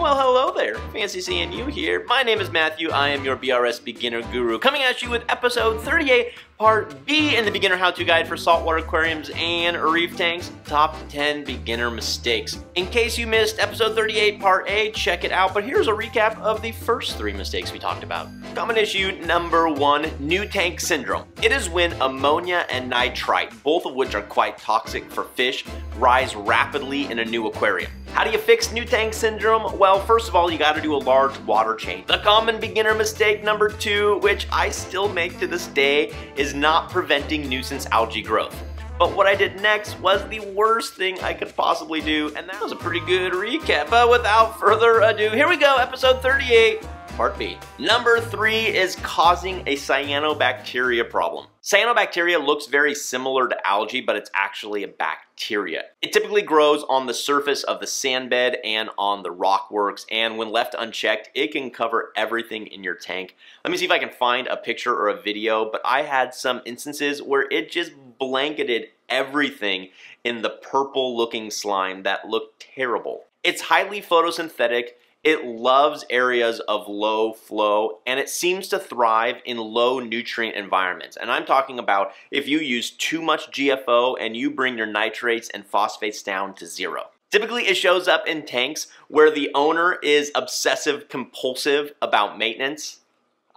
Well, hello there. Fancy seeing you here. My name is Matthew. I am your BRS beginner guru, coming at you with episode 38, part B in the beginner how-to guide for saltwater aquariums and reef tanks, top 10 beginner mistakes. In case you missed episode 38, part A, check it out, but here's a recap of the first three mistakes we talked about. Common issue number one, new tank syndrome. It is when ammonia and nitrite, both of which are quite toxic for fish, rise rapidly in a new aquarium. How do you fix new tank syndrome? Well, first of all, you gotta do a large water change. The common beginner mistake number two, which I still make to this day, is not preventing nuisance algae growth. But what I did next was the worst thing I could possibly do, and that was a pretty good recap. But without further ado, here we go, episode 38. Part B. Number three is causing a cyanobacteria problem. Cyanobacteria looks very similar to algae, but it's actually a bacteria. It typically grows on the surface of the sand bed and on the rockworks, and when left unchecked, it can cover everything in your tank. Let me see if I can find a picture or a video, but I had some instances where it just blanketed everything in the purple looking slime that looked terrible. It's highly photosynthetic, it loves areas of low flow and it seems to thrive in low nutrient environments. And I'm talking about if you use too much GFO and you bring your nitrates and phosphates down to zero. Typically it shows up in tanks where the owner is obsessive compulsive about maintenance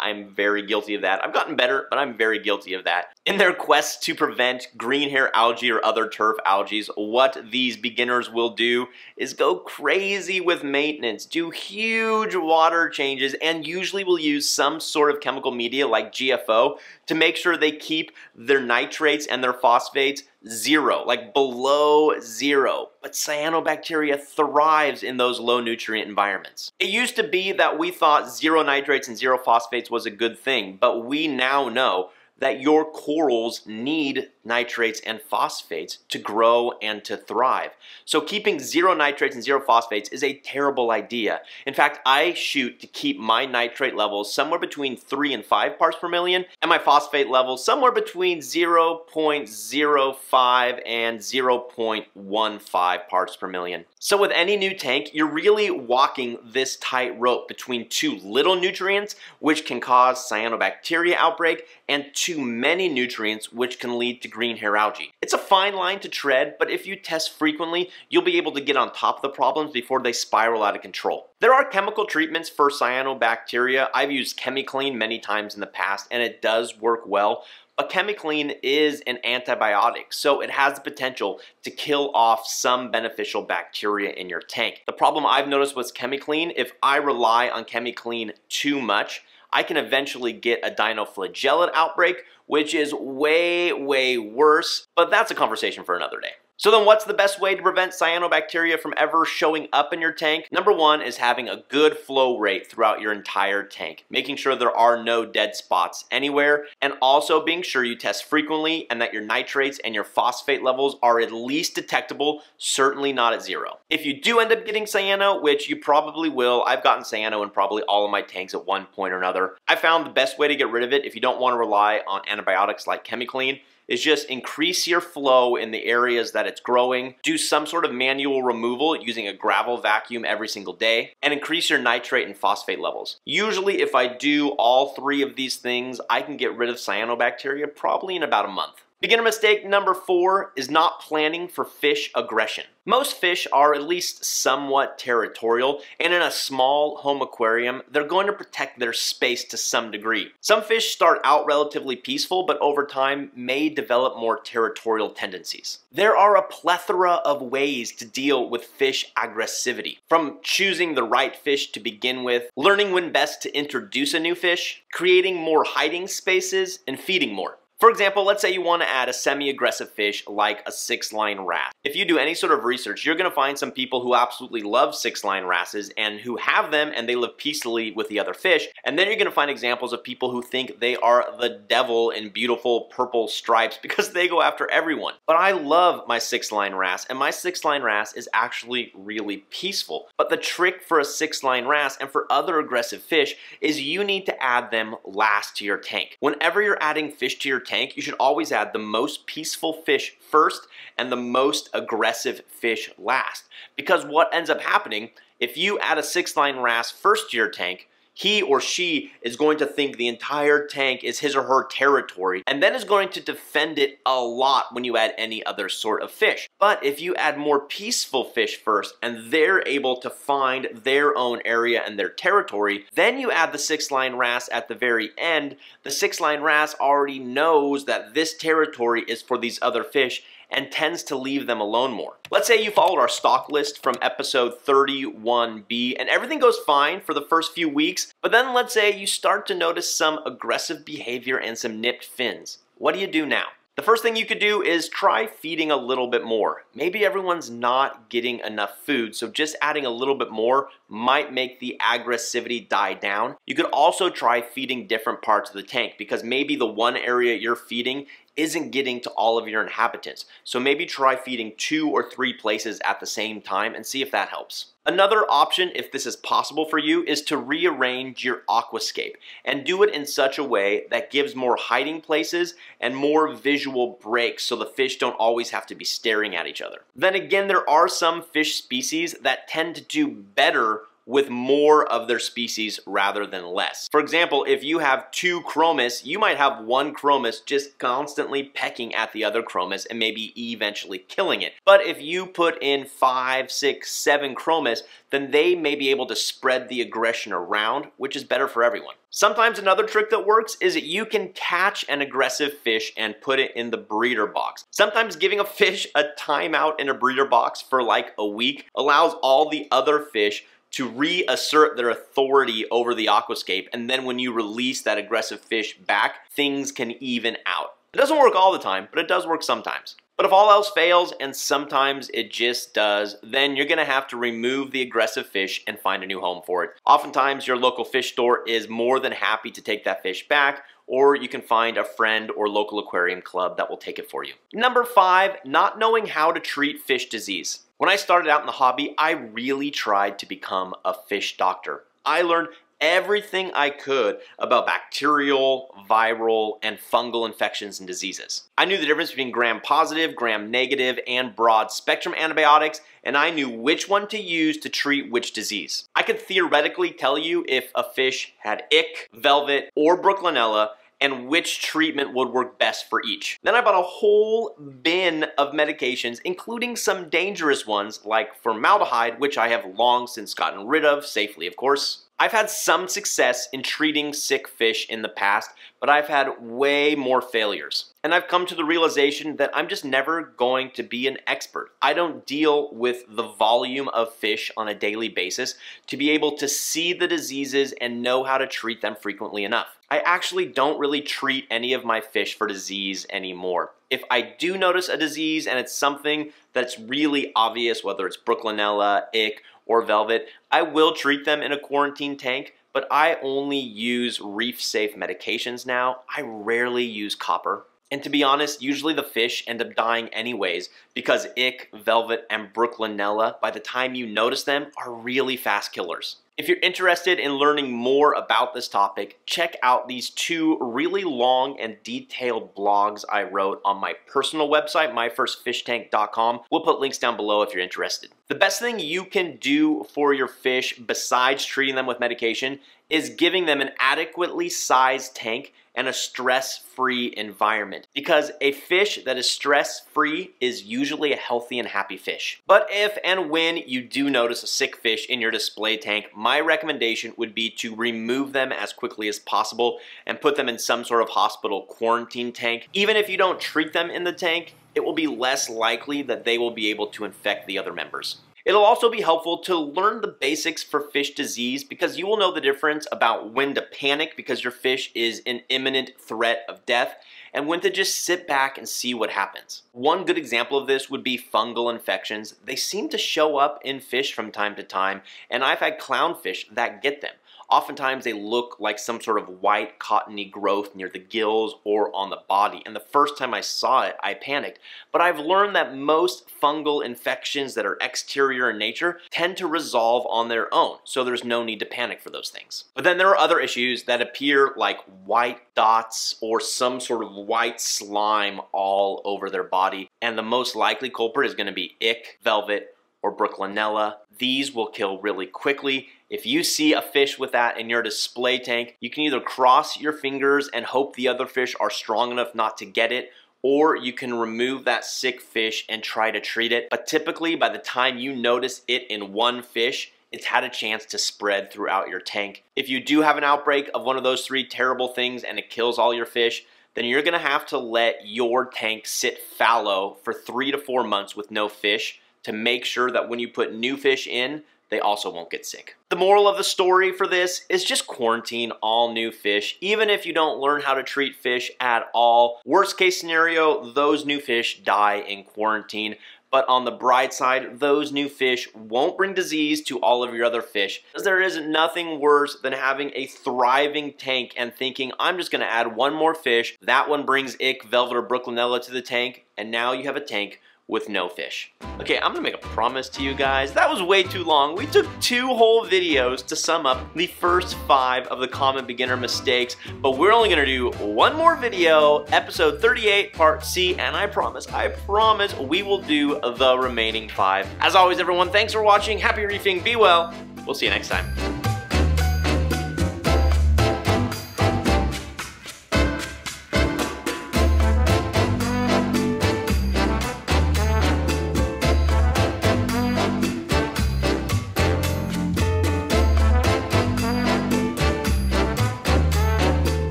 I'm very guilty of that. I've gotten better, but I'm very guilty of that. In their quest to prevent green hair algae or other turf algae, what these beginners will do is go crazy with maintenance, do huge water changes, and usually will use some sort of chemical media like GFO to make sure they keep their nitrates and their phosphates zero, like below zero. But cyanobacteria thrives in those low nutrient environments. It used to be that we thought zero nitrates and zero phosphates was a good thing, but we now know that your corals need nitrates and phosphates to grow and to thrive. So keeping zero nitrates and zero phosphates is a terrible idea. In fact, I shoot to keep my nitrate levels somewhere between 3 and 5 parts per million and my phosphate levels somewhere between 0.05 and 0.15 parts per million. So with any new tank, you're really walking this tight rope between too little nutrients, which can cause cyanobacteria outbreak, and too many nutrients, which can lead to green hair algae. It's a fine line to tread, but if you test frequently, you'll be able to get on top of the problems before they spiral out of control. There are chemical treatments for cyanobacteria. I've used ChemiClean many times in the past, and it does work well, a ChemiClean is an antibiotic, so it has the potential to kill off some beneficial bacteria in your tank. The problem I've noticed with ChemiClean, if I rely on ChemiClean too much, I can eventually get a dinoflagellate outbreak, which is way, way worse, but that's a conversation for another day. So then what's the best way to prevent cyanobacteria from ever showing up in your tank? Number one is having a good flow rate throughout your entire tank, making sure there are no dead spots anywhere, and also being sure you test frequently and that your nitrates and your phosphate levels are at least detectable, certainly not at zero. If you do end up getting cyano, which you probably will, I've gotten cyano in probably all of my tanks at one point or another, I found the best way to get rid of it if you don't want to rely on antibiotics like ChemiClean is just increase your flow in the areas that it's growing, do some sort of manual removal using a gravel vacuum every single day, and increase your nitrate and phosphate levels. Usually if I do all three of these things, I can get rid of cyanobacteria probably in about a month. Beginner mistake number four is not planning for fish aggression. Most fish are at least somewhat territorial, and in a small home aquarium, they're going to protect their space to some degree. Some fish start out relatively peaceful, but over time may develop more territorial tendencies. There are a plethora of ways to deal with fish aggressivity, from choosing the right fish to begin with, learning when best to introduce a new fish, creating more hiding spaces, and feeding more. For example, let's say you want to add a semi-aggressive fish like a six-line wrasse. If you do any sort of research, you're going to find some people who absolutely love six-line wrasses and who have them and they live peacefully with the other fish. And then you're going to find examples of people who think they are the devil in beautiful purple stripes because they go after everyone. But I love my six-line wrasse and my six-line wrasse is actually really peaceful. But the trick for a six-line wrasse and for other aggressive fish is you need to add them last to your tank. Whenever you're adding fish to your tank, you should always add the most peaceful fish first and the most aggressive fish last. Because what ends up happening, if you add a six line wrasse first to your tank, he or she is going to think the entire tank is his or her territory and then is going to defend it a lot when you add any other sort of fish. But if you add more peaceful fish first and they're able to find their own area and their territory, then you add the six line wrasse at the very end, the six line wrasse already knows that this territory is for these other fish and tends to leave them alone more. Let's say you followed our stock list from episode 31B and everything goes fine for the first few weeks, but then let's say you start to notice some aggressive behavior and some nipped fins. What do you do now? The first thing you could do is try feeding a little bit more. Maybe everyone's not getting enough food, so just adding a little bit more might make the aggressivity die down. You could also try feeding different parts of the tank because maybe the one area you're feeding isn't getting to all of your inhabitants. So maybe try feeding two or three places at the same time and see if that helps. Another option, if this is possible for you, is to rearrange your aquascape and do it in such a way that gives more hiding places and more visual breaks so the fish don't always have to be staring at each other. Then again, there are some fish species that tend to do better with more of their species rather than less. For example, if you have two chromis, you might have one chromis just constantly pecking at the other chromis and maybe eventually killing it. But if you put in five, six, seven chromis, then they may be able to spread the aggression around, which is better for everyone. Sometimes another trick that works is that you can catch an aggressive fish and put it in the breeder box. Sometimes giving a fish a timeout in a breeder box for like a week allows all the other fish to reassert their authority over the aquascape, and then when you release that aggressive fish back, things can even out. It doesn't work all the time, but it does work sometimes. But if all else fails, and sometimes it just does, then you're gonna have to remove the aggressive fish and find a new home for it. Oftentimes, your local fish store is more than happy to take that fish back, or you can find a friend or local aquarium club that will take it for you. Number five, not knowing how to treat fish disease. When I started out in the hobby, I really tried to become a fish doctor. I learned everything I could about bacterial, viral, and fungal infections and diseases. I knew the difference between gram-positive, gram-negative, and broad-spectrum antibiotics, and I knew which one to use to treat which disease. I could theoretically tell you if a fish had ick, velvet, or Brooklynella, and which treatment would work best for each. Then I bought a whole bin of medications, including some dangerous ones like formaldehyde, which I have long since gotten rid of, safely of course. I've had some success in treating sick fish in the past, but I've had way more failures. And I've come to the realization that I'm just never going to be an expert. I don't deal with the volume of fish on a daily basis to be able to see the diseases and know how to treat them frequently enough. I actually don't really treat any of my fish for disease anymore. If I do notice a disease and it's something that's really obvious, whether it's Brooklynella, ick, or velvet, I will treat them in a quarantine tank, but I only use reef-safe medications now. I rarely use copper. And to be honest, usually the fish end up dying anyways because ick, velvet, and Brooklynella, by the time you notice them, are really fast killers. If you're interested in learning more about this topic, check out these two really long and detailed blogs I wrote on my personal website, myfirstfishtank.com. We'll put links down below if you're interested. The best thing you can do for your fish besides treating them with medication is giving them an adequately sized tank and a stress-free environment because a fish that is stress-free is usually a healthy and happy fish. But if and when you do notice a sick fish in your display tank, my recommendation would be to remove them as quickly as possible and put them in some sort of hospital quarantine tank. Even if you don't treat them in the tank, it will be less likely that they will be able to infect the other members. It'll also be helpful to learn the basics for fish disease because you will know the difference about when to panic because your fish is in imminent threat of death and when to just sit back and see what happens. One good example of this would be fungal infections. They seem to show up in fish from time to time and I've had clownfish that get them. Oftentimes they look like some sort of white cottony growth near the gills or on the body. And the first time I saw it, I panicked. But I've learned that most fungal infections that are exterior in nature tend to resolve on their own. So there's no need to panic for those things. But then there are other issues that appear like white dots or some sort of white slime all over their body. And the most likely culprit is gonna be ick, velvet, or Brooklynella. These will kill really quickly. If you see a fish with that in your display tank, you can either cross your fingers and hope the other fish are strong enough not to get it, or you can remove that sick fish and try to treat it. But typically, by the time you notice it in one fish, it's had a chance to spread throughout your tank. If you do have an outbreak of one of those three terrible things and it kills all your fish, then you're gonna have to let your tank sit fallow for three to four months with no fish to make sure that when you put new fish in, they also won't get sick. The moral of the story for this is just quarantine all new fish, even if you don't learn how to treat fish at all. Worst case scenario, those new fish die in quarantine. But on the bright side, those new fish won't bring disease to all of your other fish. There is nothing worse than having a thriving tank and thinking, I'm just gonna add one more fish. That one brings ick, velvet, or brooklynella to the tank, and now you have a tank with no fish. Okay, I'm gonna make a promise to you guys. That was way too long. We took two whole videos to sum up the first five of the common beginner mistakes, but we're only gonna do one more video, episode 38, part C, and I promise, I promise we will do the remaining five. As always, everyone, thanks for watching. Happy reefing, be well. We'll see you next time.